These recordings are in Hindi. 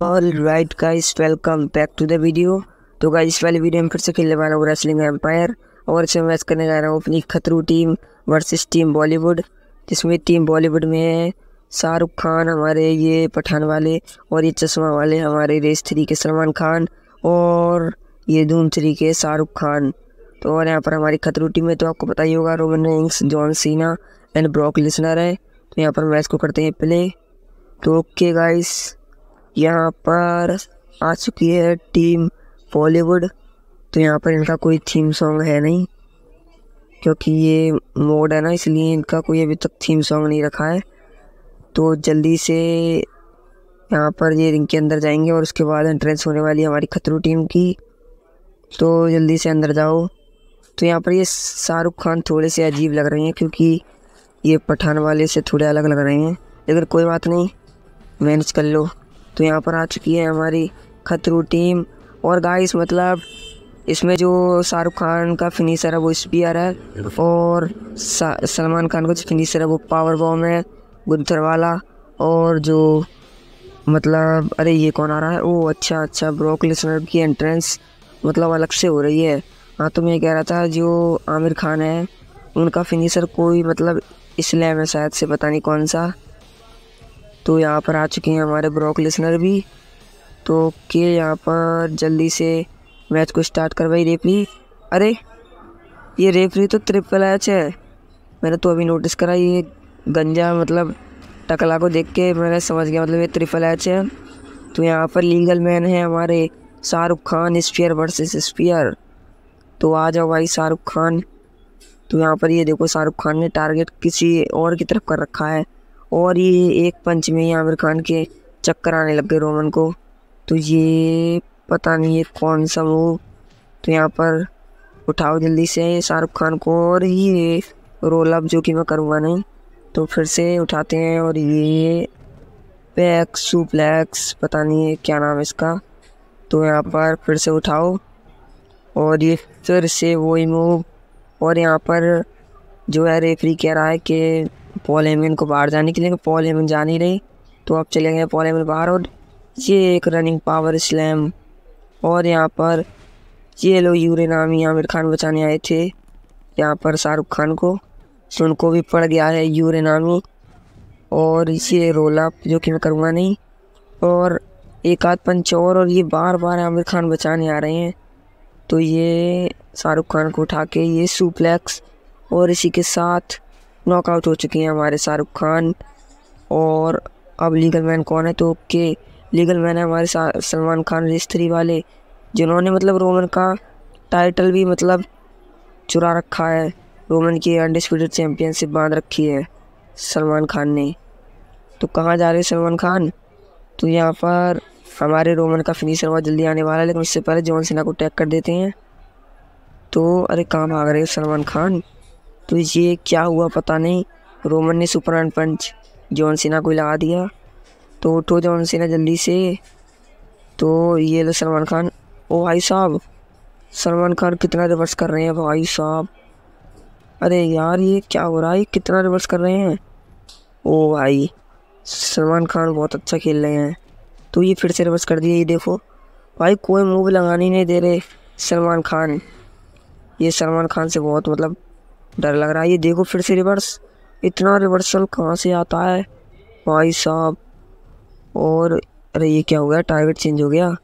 All right guys welcome back to the video तो गाइस इस वाली वीडियो में फिर से खेलने वाला हूँ रेसलिंग एम्पायर और इसमें मैच करने जा रहा हूँ अपनी खतरू टीम वर्सेस टीम बॉलीवुड जिसमें टीम बॉलीवुड में है शाहरुख खान हमारे, ये पठान वाले, और ये चश्मा वाले हमारे रेस थ्री के सलमान खान, और ये धूम थ्री के शाहरुख खान। तो और यहाँ पर हमारी खतरू टीम में तो आपको पता ही होगा Roman Reigns John Cena and Brock Lesnar है। तो यहाँ पर मैच को करते हैं प्ले तो ओके गाइस यहाँ पर आ चुकी है टीम बॉलीवुड। तो यहाँ पर इनका कोई थीम सॉन्ग है नहीं, क्योंकि ये मोड है ना, इसलिए इनका कोई अभी तक थीम सॉन्ग नहीं रखा है। तो जल्दी से यहाँ पर ये रिंग के अंदर जाएँगे और उसके बाद एंट्रेंस होने वाली है हमारी खतरू टीम की। तो जल्दी से अंदर जाओ। तो यहाँ पर ये शाहरुख खान थोड़े से अजीब लग रहे हैं, क्योंकि ये पठान वाले से थोड़े अलग लग रहे हैं। लेकिन कोई बात नहीं मैनेज कर लो। तो यहाँ पर आ चुकी है हमारी खतरू टीम। और गाइस मतलब इसमें जो शाहरुख खान का फिनिशर है, वो स्पीयर है। और सलमान खान का जो फिनिशर है, वो पावर बॉम है गुंथर वाला और जो मतलब अरे ये कौन आ रहा है? ओ अच्छा अच्छा ब्रोक लिसनर की एंट्रेंस मतलब अलग से हो रही है। हाँ तो मैं कह रहा था, जो आमिर खान है, उनका फिनिशर कोई मतलब इसलिए मैं शायद से, पता नहीं कौन सा। तो यहाँ पर आ चुके हैं हमारे ब्रॉक लिसनर भी। तो के यहाँ पर जल्दी से मैच को स्टार्ट करवाई रेफरी अरे, ये रेफरी तो ट्रिपल एच है। मैंने तो अभी नोटिस करा ये गंजा मतलब टकला को देख के मैंने समझ गया मतलब ये ट्रिपल एच है। तो यहाँ पर लीगल मैन है हमारे Shahrukh Khan spear versus spear तो आ जाओ भाई शाहरुख खान। तो यहाँ पर ये देखो शाहरुख खान ने टारगेट किसी और की तरफ़ कर रखा है। और ये एक पंच में ही आमिर खान के चक्कर आने लग गए रोमन को। तो ये पता नहीं ये कौन सा मूव तो यहाँ पर उठाओ जल्दी से शाहरुख खान को और ये रोल अप जो कि मैं करूँगा नहीं तो फिर से उठाते हैं और ये पैक सुप्लेक्स पता नहीं है क्या नाम है इसका। तो यहाँ पर फिर से उठाओ और ये फिर से वही मूव और यहाँ पर जो है रेफरी कह रहा है कि पॉल हेमन को बाहर जाने के लिए पॉल हेमन जा नहीं रही। तो अब चले गए पॉल हेमन बाहर और ये एक रनिंग पावर स्लैम और यहाँ पर ये लो यूरे नामी आमिर खान बचाने आए थे। यहाँ पर शाहरुख खान को। तो उनको भी पड़ गया है यूरे नामी और ये रोल अप जो कि मैं करूँगा नहीं। और एक आध पंच और और ये बार बार आमिर खान बचाने आ रहे हैं। तो ये शाहरुख खान को उठा के ये सुप्लेक्स और इसी के साथ नॉकआउट हो चुके हैं हमारे शाहरुख खान और अब लीगल मैन कौन है? तो के लीगल मैन है हमारे सलमान खान रिश्तरी वाले, जिन्होंने मतलब रोमन का टाइटल भी मतलब चुरा रखा है। रोमन की अनडिस्प्यूटेड चैम्पियनशिप बाँध रखी है सलमान खान ने। तो कहाँ जा रहे सलमान खान? तो यहाँ पर हमारे रोमन का फिनिशर बहुत जल्दी आने वाला है, लेकिन उससे पहले जॉन सिन्हा को टैग कर देते हैं। तो अरे कहाँ भाग रहे सलमान खान? तो ये क्या हुआ पता नहीं। रोमन ने सुपर पंच जॉन सिन्हा को लगा दिया। तो उठो जॉन सिन्हा जल्दी से। तो ये लो सलमान खान। ओ भाई साहब, सलमान खान कितना रिवर्स कर रहे हैं भाई साहब। अरे यार, ये क्या हो रहा है? कितना रिवर्स कर रहे हैं? ओ भाई, सलमान खान बहुत अच्छा खेल रहे हैं। तो ये फिर से रिवर्स कर दिए ये देखो। भाई, कोई मूव लगाने नहीं दे रहे सलमान खान। ये सलमान खान से बहुत मतलब डर लग रहा है। ये देखो फिर से रिवर्स इतना रिवर्सल कहाँ से आता है? भाई साहब। और अरे ये क्या हो गया? टारगेट चेंज हो गया।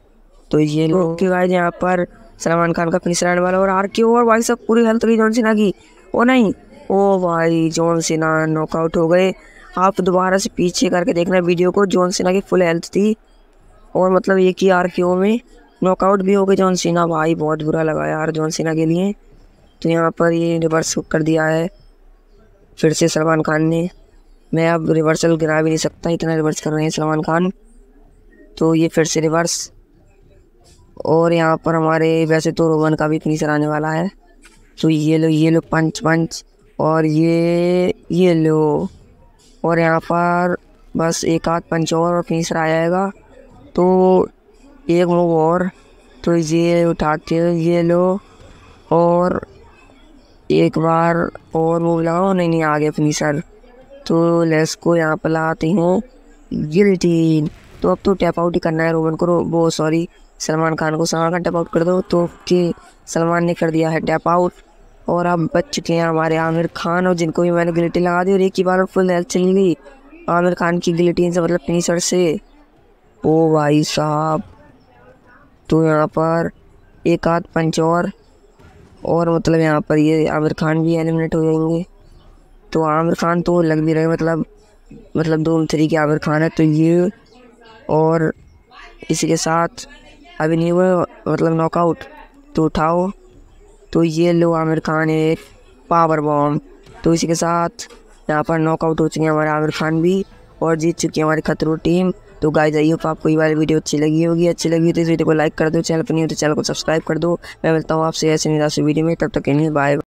तो ये लोग के यहाँ पर सलमान खान का फिनिश रहने वाला और आर के और भाई साहब पूरी हेल्थ गई जॉन सिन्हा की। ओ नहीं। ओ भाई जॉन सिन्हा नॉकआउट हो गए। आप दोबारा से पीछे करके देखना वीडियो को। जॉन सिन्हा की फुल हेल्थ थी। और मतलब ये ही आर के ओ में नॉकआउट भी हो गए जॉन सिन्हा भाई, बहुत बुरा लगा यार जॉन सिन्हा के लिए। तो यहाँ पर ये रिवर्स कर दिया है। फिर से सलमान खान ने। मैं अब रिवर्सल गिरा भी नहीं सकता, इतना रिवर्स कर रहे हैं सलमान खान। तो ये फिर से रिवर्स और यहाँ पर हमारे वैसे तो रोमन का भी फिनिशर आने वाला है। तो ये लो ये लो पंच पंच और ये ये लो। और यहाँ पर बस एक आध पंच और और फिनिशर आ जाएगा। तो एक मूव और। तो ये उठाते ये लो। और एक बार और वो लगाओ नहीं नहीं आ गया फिनिशर तो लेस को यहाँ पर लाती हूँ। गिल्टीन तो तो अब तो टैप आउट ही करना है रोमन को वो सॉरी सलमान खान को सलमान खान टैप आउट कर दो। तो के सलमान ने कर दिया है टैप आउट और अब बच चुके हैं हमारे आमिर खान और जिनको भी मैंने गिलिटी लगा दी और एक ही बार फुल हेल्थ चली गई। आमिर खान की गिलिटीन से मतलब फिनिशर से। ओ भाई साहब। तो यहाँ पर एक आध पंच और। और मतलब यहाँ पर ये आमिर खान भी एलिमिनेट हो जाएँगे। तो आमिर खान तो लग भी रहे मतलब मतलब दो थ्री के आमिर खान है तो ये और इसी के साथ अभी नहीं हुआ मतलब नॉकआउट तो उठाओ। तो ये लो आमिर खान एक पावर बॉम्ब तो इसी के साथ यहाँ पर नॉकआउट हो चुके हैं हमारे आमिर खान भी, और जीत चुकी है हमारी खतरो टीम। तो गाइज़ आई होप आपको ये वाली वीडियो अच्छी लगी होगी। अच्छी लगी तो इस वीडियो को लाइक कर दो चैनल पर नहीं हो तो चैनल को सब्सक्राइब कर दो। मैं मिलता हूँ आपसे ऐसे निराश वीडियो में, तब तक के लिए बाय